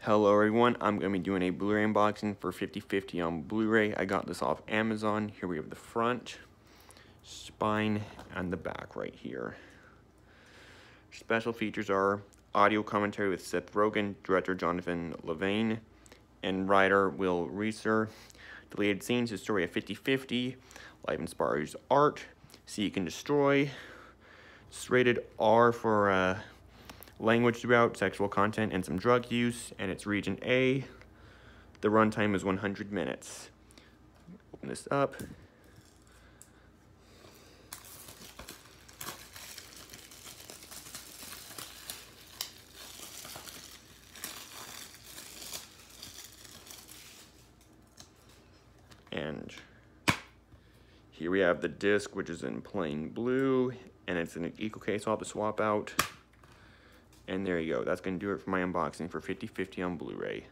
Hello everyone, I'm going to be doing a Blu-ray unboxing for 50/50 on Blu-ray. I got this off Amazon. Here we have the front, spine, and the back right here. Special features are audio commentary with Seth Rogen, director Jonathan Levine, and writer Will Reiser. Deleted scenes, the story of 50/50, life inspires art, see you can Destroy. It's rated R for uh, language throughout, sexual content, and some drug use, and it's region A. The runtime is 100 minutes. Open this up. And here we have the disc, which is in plain blue, and it's an eco case I'll have to swap out. And there you go. That's going to do it for my unboxing for 50/50 on Blu-ray.